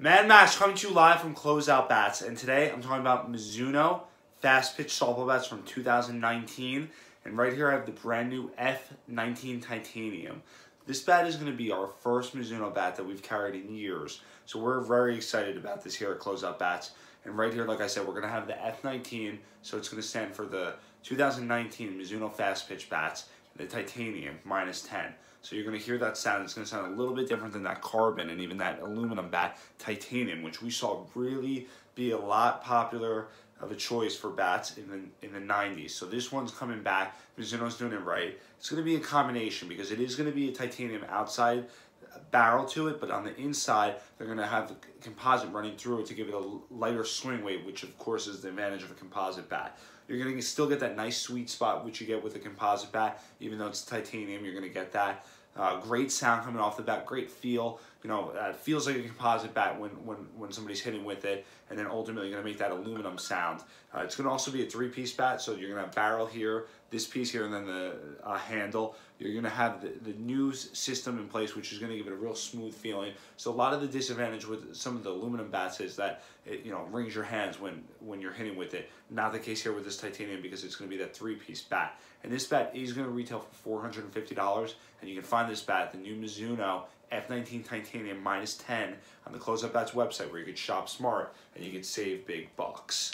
Mad Max coming to you live from Closeout Bats, and today I'm talking about Mizuno Fast Pitch Softball Bats from 2019, and right here I have the brand new F19 Titanium. This bat is going to be our first Mizuno bat that we've carried in years, so we're very excited about this here at Closeout Bats. And right here, like I said, we're going to have the F19, so it's going to stand for the 2019 Mizuno Fast Pitch Bats, the Titanium, minus 10. So you're to hear that sound. It's to sound a little bit different than that carbon and even that aluminum bat, titanium, which we saw really be a lot popular of a choice for bats in the in the 90s. So this one's coming back. Mizuno's doing it right. It's to be a combination because it is to be a titanium outside barrel to it, but on the inside, they're going to have the composite running through it to give it a lighter swing weight, which of course is the advantage of a composite bat. You're going to still get that nice sweet spot, which you get with a composite bat, even though it's titanium, you're going to get that. Uh, great sound coming off the bat, great feel. You know, uh, feels like a composite bat when, when, when somebody's hitting with it, and then ultimately you're going to make that aluminum sound. Uh, it's going to also be a three-piece bat, so you're going to have barrel here, this piece here, and then the handle. You're going to have the, the news system in place, which is going to give it a real smooth feeling. So a lot of the disadvantage with some of the aluminum bats is that it, you know, rings your hands when, when you're hitting with it. Not the case here with this titanium because it's going to be that three-piece bat. And this bat is going to retail for $450, and you can find this bat, the new Mizuno F19 Titanium minus 10 on the Closeout Bats website where you can shop smart and you can save big bucks.